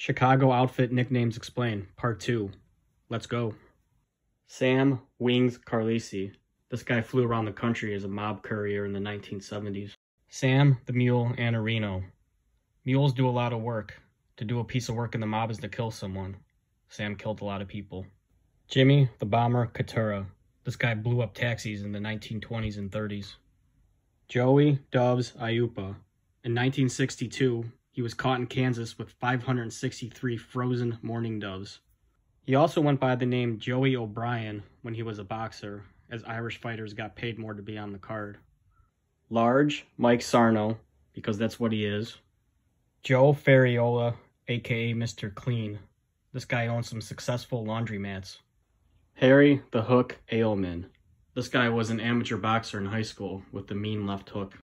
Chicago Outfit Nicknames Explain, Part 2. Let's go. Sam Wings Carlisi. This guy flew around the country as a mob courier in the 1970s. Sam the Mule Annerino. Mules do a lot of work. To do a piece of work in the mob is to kill someone. Sam killed a lot of people. Jimmy the Bomber Catuara. This guy blew up taxis in the 1920s and 30s. Joey Doves Aiuppa. In 1962, he was caught in Kansas with 563 frozen mourning doves. He also went by the name Joey O'Brien when he was a boxer, as Irish fighters got paid more to be on the card. Large Mike Sarno, because that's what he is. Joe Ferriola, aka Mr. Clean. This guy owns some successful laundromats. Harry the Hook Aleman. This guy was an amateur boxer in high school with the mean left hook.